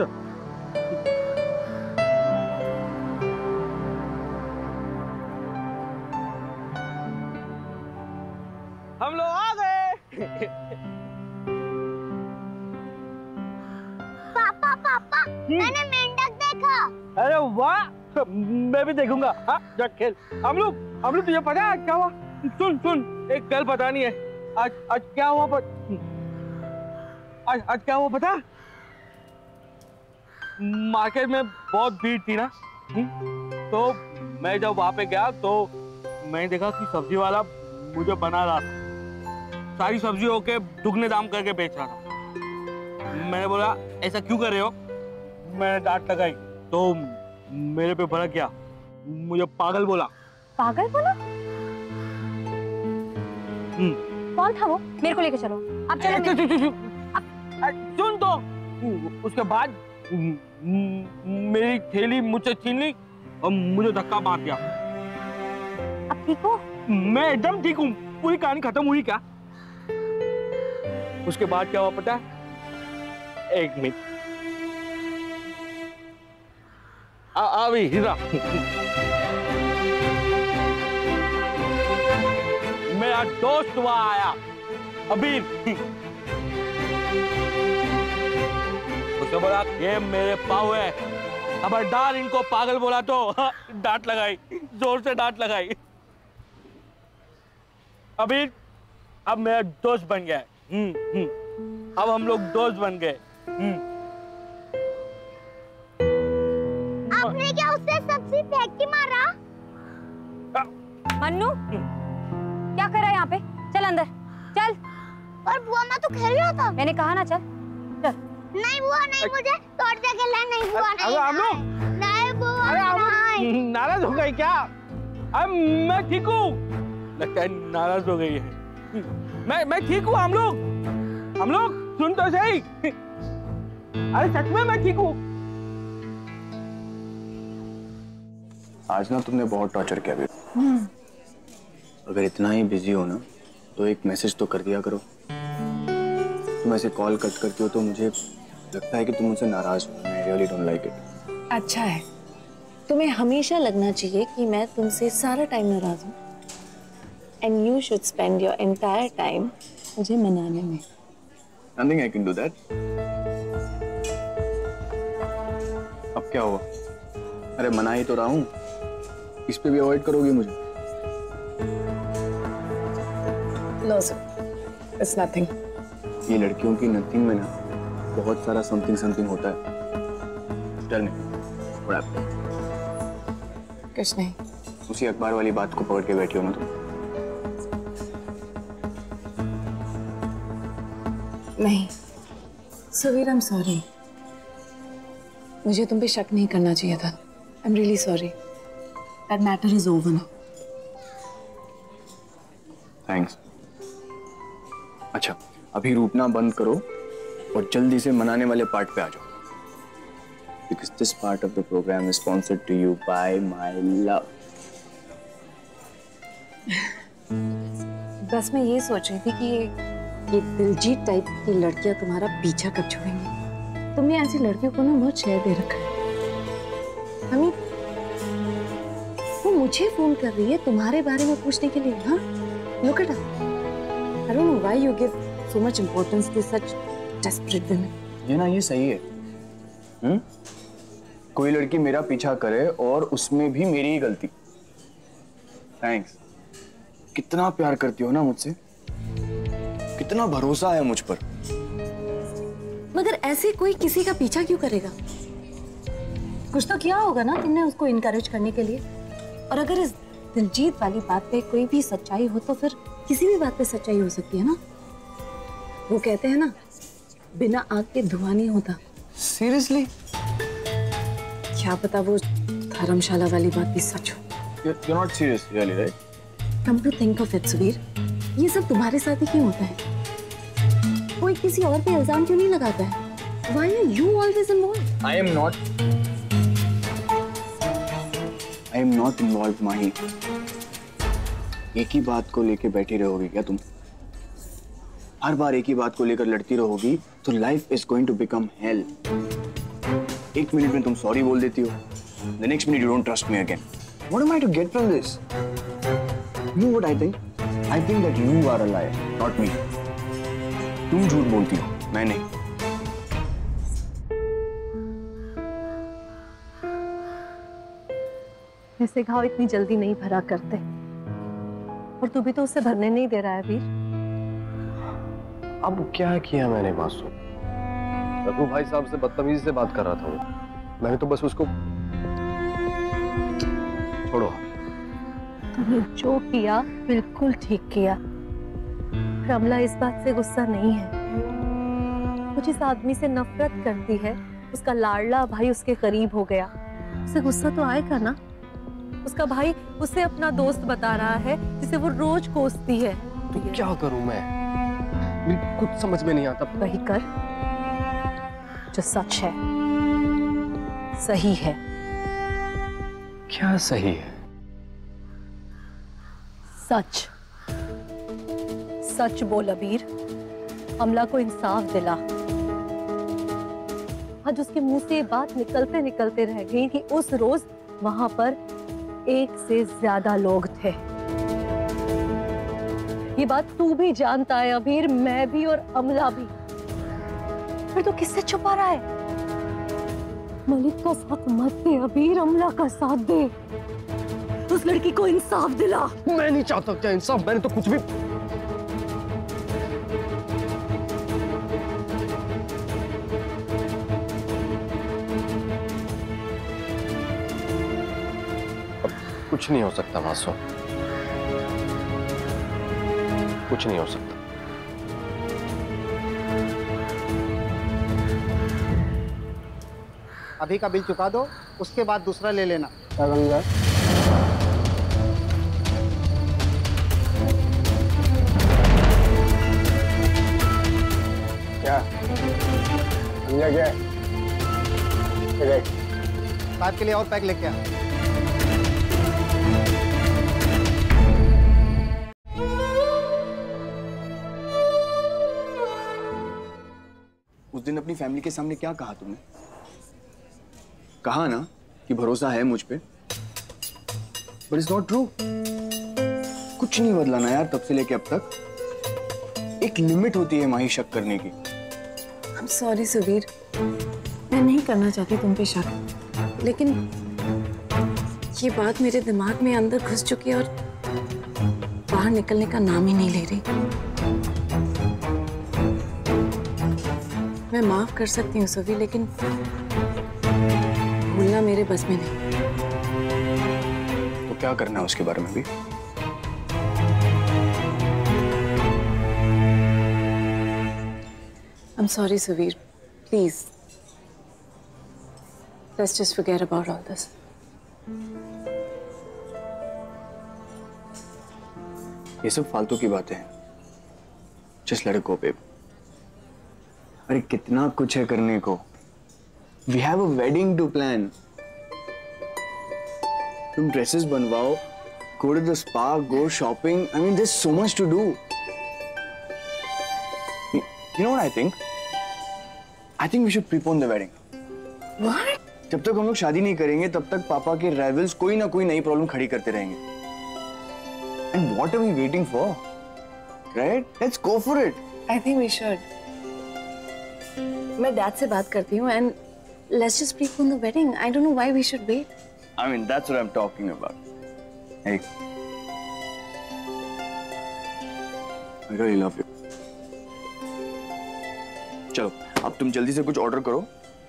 अच्छा हम लोग आ गए। पापा पापा मैंने मेंढक देखा। अरे वाह मैं भी देखूँगा। हाँ जा खेल। हम लोग हम लोग तुझे पता है क्या हुआ? सुन सुन एक कल पता नहीं है। आज आज क्या हुआ पर आज आज क्या हुआ पता? मार्केट में बहुत भीड़ थी ना। हम्म? तो मैं जब वहाँ पे गया तो मैंने देखा कि सब्ज़ी वाला मुझे बना रहा था। सारी सब्जियों के दुगने दाम करके बेच रहा था। मैंने बोला ऐसा क्यों कर रहे हो? मैंने डांट लगाई। तो मेरे पे भड़क गया। मुझे पागल बोला। पागल बोला? हम्म। कौन था वो? मेरे को लेके चलो। अब चलो सुन तो। उसके बाद म- म- मेरी थैली मुझसे छीन ली और मुझे धक्का मार दिया। अब ठीक हो? मैं एकदम ठीक हूँ। पूरी कहानी खत्म हुई क्या? उसके बाद क्या हुआ पता है? एक मिनट। आ- अभी हीरा। मेरा दोस्त वहाँ आया। अबीर। उसने बोला ये मेरे पाव है। खबरदार इनको पागल बोला तो। डांट लगाई ज़ोर से डांट लगाई। अबीर अब मेरा दोस्त बन गया है। हम्म, हम्म। अब हम लोग दोस्त बन गए। हम्म। आपने क्या उससे सब्ज़ी फेंक के मारा मन्नू क्या कर रहा है यहाँ पे? चल अंदर चल। और बुआ मैं तो खेल रहा था मैंने कहा ना चल। नहीं बुआ नहीं मुझे तोड़ दे खेलना नहीं बुआ नहीं हम लोग- नहीं, बुआ अरे हम नाराज़ हो गई क्या? अरे मैं ठीक हूँ। लगता है नाराज़ हो गई है। मैं मैं ठीक हूँ हम लोग। हम लोग सुन तो सही। अरे सच में मैं ठीक हूँ। आज ना तुमने बहुत टॉर्चर किया बेबी अगर इतना ही बिज़ी हो ना तो एक मैसेज तो कर दिया करो। तुम ऐसे कॉल कट करती हो तो मुझे लगता है कि तुम मुझसे नाराज़ हो। मैं रियली डोंट लाइक इट अच्छा है। तुम्हें हमेशा लगना चाहिए कि मैं तुमसे सारा टाइम नाराज़ हूँ। And you should spend your entire time मुझे मनाने में। Nothing I can do that अब क्या हुआ? अरे मना ही तो रहा हूँ। इस पे भी अवॉइड करोगी मुझे। नो सर इट्स नथिंग ये लड़कियों की नथिंग में ना बहुत सारा समथिंग समथिंग होता है। टेल मी व्हाट कुछ नहीं। उसी अखबार वाली बात को पकड़ के बैठी हो ना तुम? नहीं। सवीर आई एम सॉरी मुझे तुम पे शक नहीं करना चाहिए था। I am really sorry that matter is over now thanks अच्छा अभी रूपना बंद करो। और जल्दी से मनाने वाले पार्ट पे आ जाओ। Because this part of the programme is sponsored to you by my love बस मैं ये सोच रही थी कि ये, ये दिलजीत टाइप की लड़कियाँ तुम्हारा पीछा कब छोड़ेंगी? तुमने ऐसी लड़कियों को ना बहुत शेयर दे रखा है। हमी वो मुझे फ़ोन कर रही है तुम्हारे बारे में पूछने के लिए हाँ? Look at I don't know why you give so much importance to such desperate women ये ना ये सही है। हम्म? कोई लड़की मेरा पीछा करे और उसमें भी मेरी ही गलती। थैंक्स कितना प्यार करती हो ना मुझसे? कितना भरोसा है मुझ पर। मगर ऐसे कोई किसी का पीछा क्यों करेगा? कुछ तो किया होगा ना तुमने उसको इनकरेज करने के लिए। और अगर इस दिलजीत वाली बात पे कोई भी सच्चाई हो तो फिर किसी भी बात पे सच्चाई हो सकती है ना? वो कहते हैं ना बिना आग के धुआँ नहीं होता। सीरियसली क्या पता वो धर्मशाला वाली बात भी सच हो। You not serious really right come to think of it Suvir ये सब तुम्हारे साथ ही क्यों होता है? कोई किसी और पे इल्ज़ाम क्यों नहीं लगाता है? Why are you always involved? I am not. I am not involved, माही एक ही बात को लेके बैठी रहोगी क्या तुम? हर बार एक ही बात को लेकर लड़ती रहोगी तो life is going to become hell एक मिनट में तुम सॉरी बोल देती हो the next minute you don't trust me again what am I to get from this you what I think I think that you are a liar not me तुम झूठ बोलती हो मैं नहीं ऐसे घाव इतनी जल्दी नहीं भरा करते। और तू भी तो उसे भरने नहीं दे रहा है, वीर। अब क्या किया मैंने मासूम रघु भाई साहब से बदतमीजी से बात कर रहा था वो। मैंने तो बस उसको छोड़ो। तूने जो किया बिल्कुल ठीक किया। रमला इस बात से गुस्सा नहीं है। वो जिस आदमी से नफरत करती है उसका लाडला भाई उसके करीब हो गया। उसे गुस्सा तो आएगा ना? उसका भाई उसे अपना दोस्त बता रहा है जिसे वो रोज कोसती है। तो क्या करूँ मैं? कुछ समझ में नहीं आता। वही कर जो सच है सही है। क्या सही है? सच। सच बोल अबीर अमला को इंसाफ दिला। आज उसके मुँह से ये बात निकलते निकलते रह गई कि उस रोज वहाँ पर एक से ज़्यादा लोग थे। ये बात तू भी जानता है अबीर मैं भी और अमला भी। फिर तो किससे छुपा रहा है? मलिक का साथ मत दे अबीर अमला का साथ दे। उस लड़की को इंसाफ दिला। मैं नहीं चाहता क्या इंसाफ, मैंने तो कुछ भी कुछ नहीं हो सकता, मासूम। कुछ नहीं हो सकता। अभी का बिल चुका दो उसके बाद दूसरा ले लेना। क्या? समझा क्या? साहब के लिए और पैक लेके आ। दिन अपनी फैमिली के सामने क्या कहा तुमने? कहा ना कि भरोसा है मुझ पे। बट इट्स नॉट ट्रू कुछ नहीं बदला ना यार तब से लेके अब तक। एक लिमिट होती है माही शक करने की। I'm सॉरी सुवीर मैं नहीं करना चाहती तुम पे शक। लेकिन ये बात मेरे दिमाग में अंदर घुस चुकी है और बाहर निकलने का नाम ही नहीं ले रही। मैं माफ़ कर सकती हूँ सभी लेकिन भूलना मेरे बस में नहीं तो क्या करना है उसके बारे में भी I'm sorry, Savir. Please. Let's just forget about all this. ये सब फालतू की बातें हैं जस्ट लेट गो बेब अरे कितना कुछ है करने को। We have a wedding to plan तुम ड्रेसेस बनवाओ go to the spa go shopping I mean this so much to do you know what I think I think we should prepone the wedding What? जब तक हम लोग शादी नहीं करेंगे तब तक पापा के राइवल्स कोई ना कोई नई प्रॉब्लम खड़ी करते रहेंगे। And what are we waiting for right let's go for it I think we should. मैं डैड से बात करती हूँ and let's just pre for the wedding I don't know why we should wait I mean that's what I am talking about hey I really love you चलो अब तुम जल्दी से कुछ ऑर्डर करो।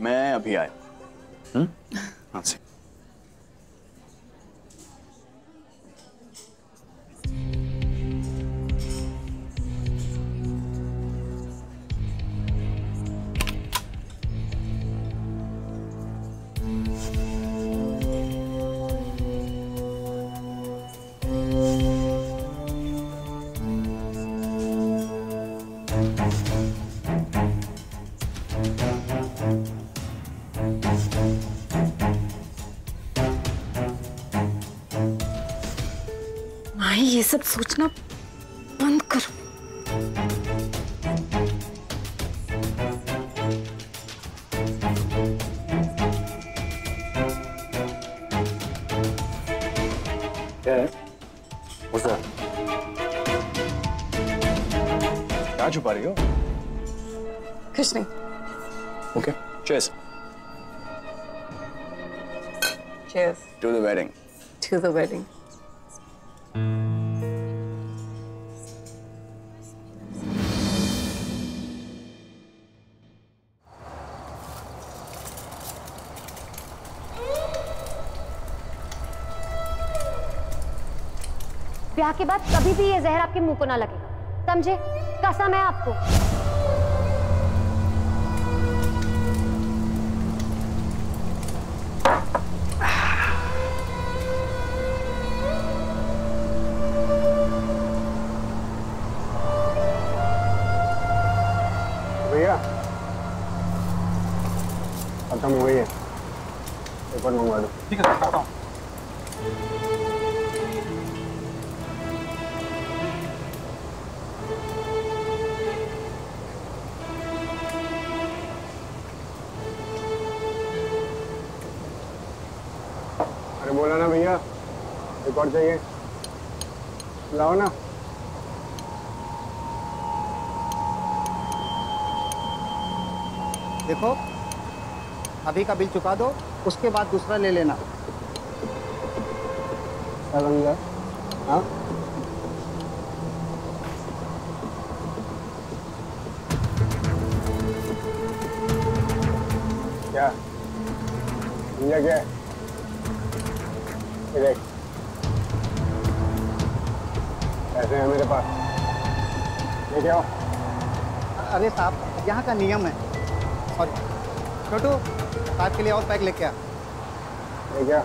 मैं अभी आया। हम्म? माई ये सब सोचना बंद करो। क्या छुपा रही हो? कुछ नहीं। Okay chase chase to the wedding to the wedding ब्याह के बाद कभी भी ये जहर आपके मुँह को ना लगे समझे? कसम है आपको। अरे बोला ना भैया एक और चाहिए। लाओ ना। देखो अभी का बिल चुका दो उसके बाद दूसरा ले लेना। क्या हाँ? क्या? भैया क्या? ये देख पैसे हैं मेरे पास लेके आओ अरे साहब यहाँ का नियम है। सॉरी छोटू साहब के लिए और पैक लेके आ। लेके आ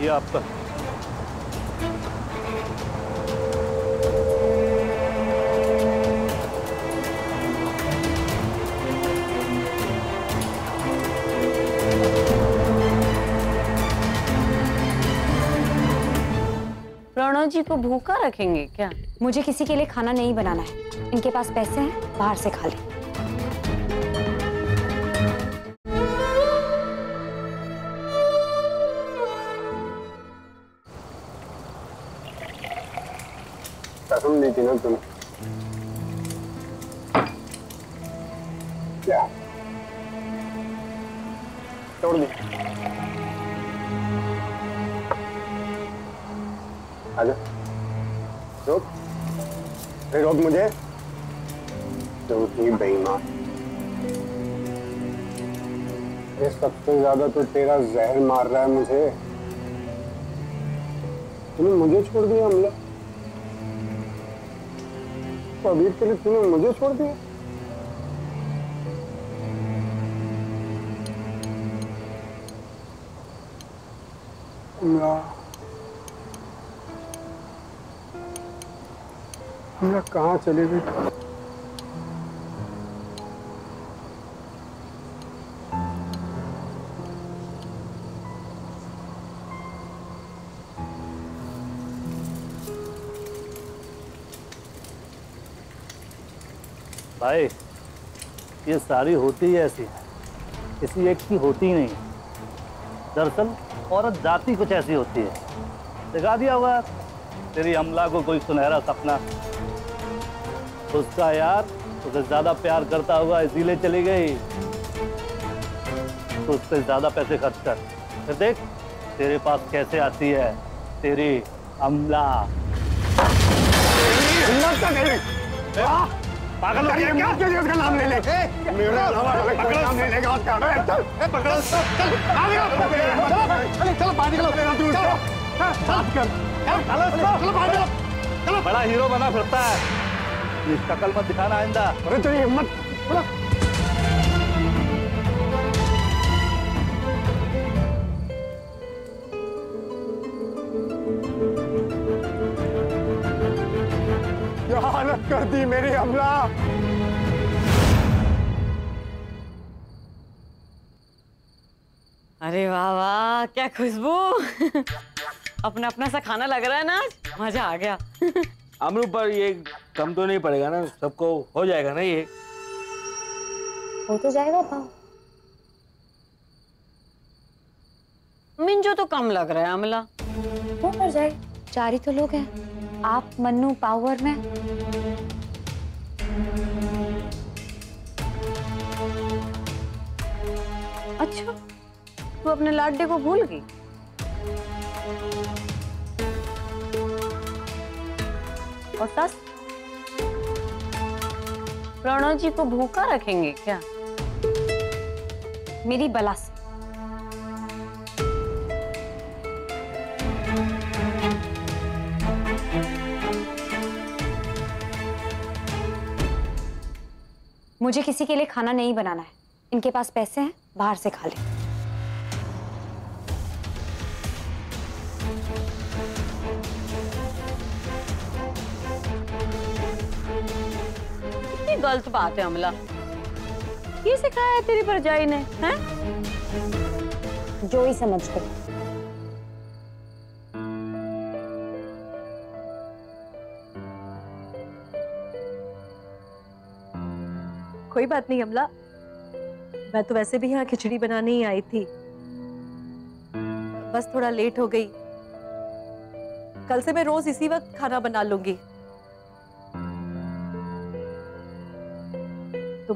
ये आपका। प्रणव जी को भूखा रखेंगे क्या? मुझे किसी के लिए खाना नहीं बनाना है। इनके पास पैसे हैं बाहर से खा ले। कसम दी थी ना तुम। क्या? तोड़ दी। आजा रोक। अरे रोक मुझे। ही बेईमान। ये सबसे ज़्यादा तो तेरा जहर मार रहा है मुझे। तूने मुझे छोड़ दिया हमला। कबीर के लिए तूने मुझे छोड़ दिया। हमरा हमरा कहाँ चले गई भाई, ये सारी होती ही ऐसी किसी एक की होती नहीं। दरअसल, औरत जाति कुछ ऐसी होती है। दिखा दिया हुआ तेरी हमला को कोई सुनहरा सपना उसका यार उसे ज़्यादा प्यार करता हुआ इसीलिए चली गई तो उस पर ज़्यादा पैसे खर्च कर फिर देख तेरे पास कैसे आती है तेरी अमला पागल हो गया क्या उसका नाम ले ले मेरा नाम ले उसका पकड़ो चल चलो बाहर निकलो कर बड़ा हीरो बना फिरता है ये शक्ल मत दिखाना आइंदा। अरे तेरी हिम्मत बोलो। क्या हालत कर दी मेरी हमला अरे वाह वाह क्या खुशबू। अपना अपना सा खाना लग रहा है ना मज़ा आ गया। अमरू पर ये कम तो नहीं पड़ेगा ना सबको हो जाएगा ना ये। हो तो जाएगा पाओ तीन जो तो कम लग रहा है अमला। वो कर जाए। चार ही तो लोग हैं। आप मन्नू पावर में। अच्छा तू अपने लाडले को भूल गई? और सस? प्रणव जी को भूखा रखेंगे क्या? मेरी बला से। मुझे किसी के लिए खाना नहीं बनाना है। इनके पास पैसे हैं, बाहर से खा ले। गलत बात है अमला। ये सिखाया है तेरी परजाई ने हैं? जो ही समझते कोई बात नहीं अमला। मैं तो वैसे भी यहाँ खिचड़ी बनाने ही आई थी। बस थोड़ा लेट हो गई। कल से मैं रोज इसी वक्त खाना बना लूँगी।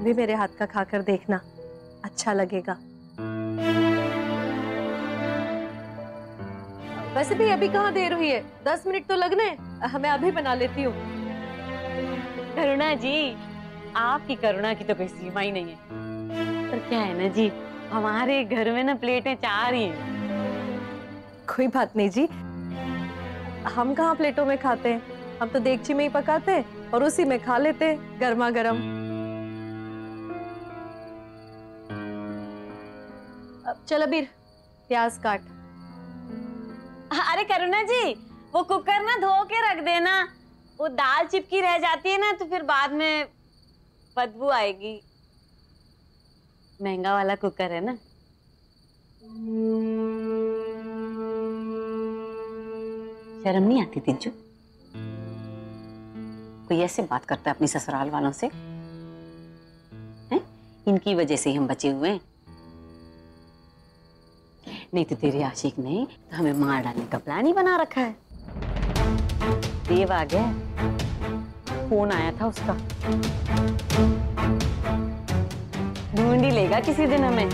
भी मेरे हाथ का खाकर देखना। अच्छा लगेगा। वैसे भी अभी कहाँ देर हुई है? दस मिनट तो लगने। मैं अभी बना लेती हूँ। करुणा जी आपकी करुणा की तो कोई सीमा ही नहीं है। पर क्या है ना जी हमारे घर में ना प्लेटें चार ही हैं। कोई बात नहीं जी। हम कहाँ प्लेटों में खाते हैं? हम तो देगची में ही पकाते हैं और उसी में खा लेते गर्मा गर्म चल अबीर प्याज काट। अरे करुणा जी वो कुकर ना धो के रख देना। वो दाल चिपकी रह जाती है ना तो फिर बाद में बदबू आएगी। महँगा वाला कुकर है ना। शर्म नहीं आती तिज्जू कोई ऐसे बात करता है अपनी ससुराल वालों से? हैं? इनकी वजह से ही हम बचे हुए हैं। नहीं तो तेरे आशिक ने तो हमें मार डालने का प्लान ही बना रखा है। देव आ गया। फ़ोन आया था उसका। ढूंढ ही लेगा किसी दिन हमें।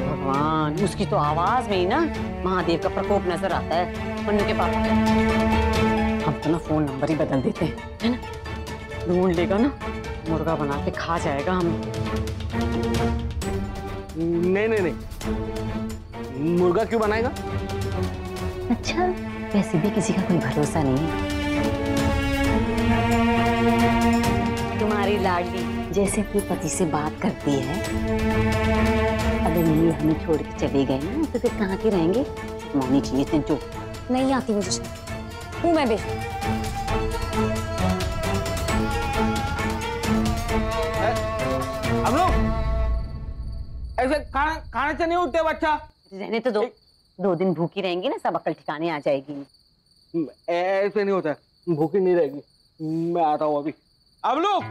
भगवान, उसकी तो आवाज़ में ही ना महादेव का प्रकोप नज़र आता है मन्नू के पापा हम तो ना फ़ोन नंबर ही बदल देते हैं, है ना? ढूंढ लेगा ना, मुर्गा बना के खा जाएगा हमें। नहीं नहीं नहीं। मुर्गा क्यों बनाएगा? अच्छा वैसे भी किसी का कोई भरोसा नहीं है। तुम्हारी लाडली जैसे अपने पति से बात करती है अगर ये हमें छोड़ के चले गए ना तो फिर कहाँ के रहेंगे? मौनी चाहिए थे जो नहीं आती मुझे। हूँ मैं लोग ऐसे खाना खाने से नहीं उठते बच्चा। रहने तो दो। दो दिन भूखी रहेंगी ना सब अकल ठिकाने आ जाएगी। ऐसे नहीं होता भूखी नहीं रहेगी। मैं आता हूँ अभी। अब लोग!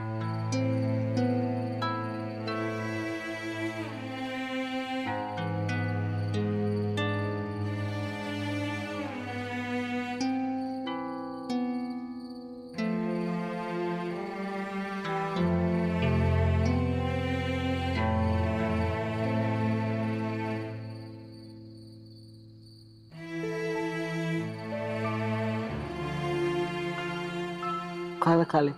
खाना खा ले।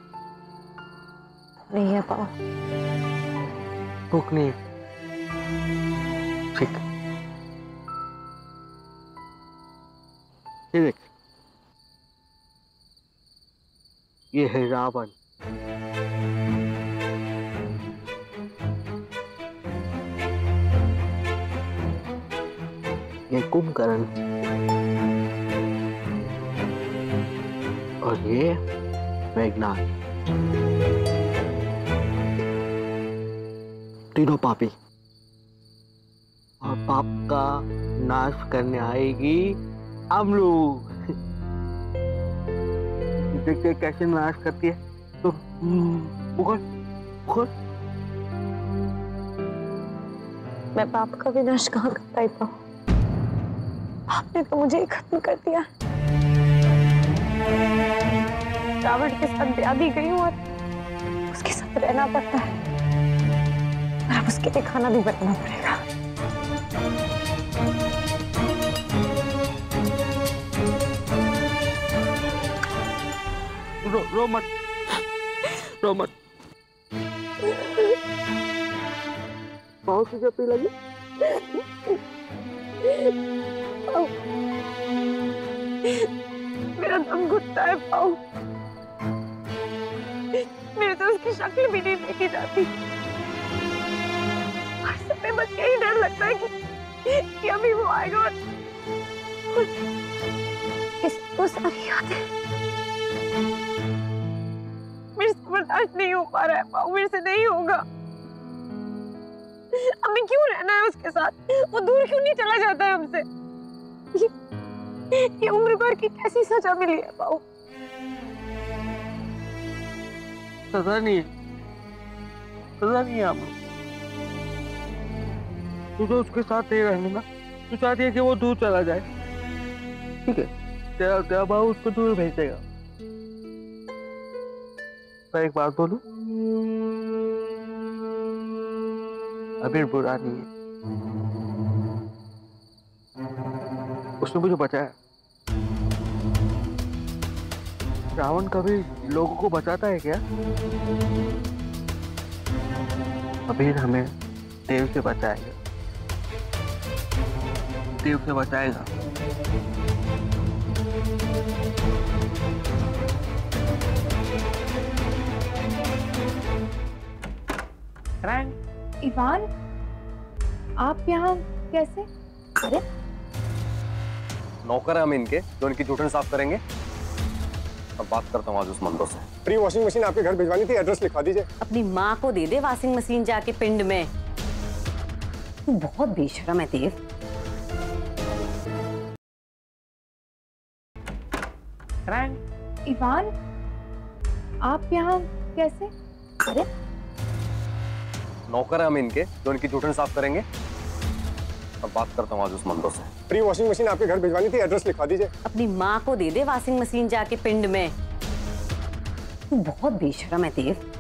नहीं है पाओ भूख नहीं है। ठीक। ये देख। ये है रावण। ये कुंभकर्ण। और ये मेघनाथ। तीनों पापी। और पाप का नाश करने आएगी अमलू। देखते कैसे नाश करती है। तो उखड़ उखड़ मैं पाप का विनाश कहाँ कर पाई पाऊँ आपने तो मुझे ही खत्म कर दिया। रावण के साथ ब्याह भी गई हूँ और उसके साथ रहना पड़ता है। और अब उसके लिए खाना भी बनाना पड़ेगा। रो रो मत। रो मत। बहुत सी जपी लगी? मेरा दम घुटता है पाऊ मेरे तो उसकी शक्ल भी नहीं देखी जाती। और सपने बस यही डर लगता है कि, कि अभी वो आएगा और और इसको सारी मेरे से बर्दाश्त नहीं हो पा रहा है पाऊ मेरे से नहीं होगा। हमें क्यों रहना है उसके साथ? वो दूर क्यों नहीं चला जाता है हमसे? ये, ये उम्र भर की कैसी सजा मिली है पाऊ सजा नहीं है। सजा नहीं है आप तू तो उसके साथ नहीं रहने ना तू चाहती है कि वो दूर चला जाए। ठीक है। तेरा तेरा भाव उसको दूर भेज देगा मैं एक बात बोलूँ? अभी बुरा नहीं है। उसने मुझे बचाया। रावण कभी लोगों को बचाता है क्या? अबीर हमें देव से बचाएगा। देव से बचाएगा। इवान आप यहाँ कैसे? अरे नौकर है हम इनके जो इनकी जूठन साफ़ करेंगे। अब बात करता हूँ आज उस मंदों से। प्री वॉशिंग मशीन आपके घर भिजवानी थी एड्रेस लिखवा दीजिए। अपनी माँ को दे दे वॉशिंग मशीन जाके पिंड में। तू बहुत बेशरम है देव। इवान आप यहाँ कैसे? अरे। नौकर है हम इनके जो इनकी जूठन साफ़ करेंगे। अब बात करता हूँ आज उस मंदिर से। प्री वॉशिंग मशीन आपके घर भिजवानी थी एड्रेस लिखवा दीजिए। अपनी माँ को दे दे वॉशिंग मशीन जाके पिंड में। बहुत बेशरम है देव।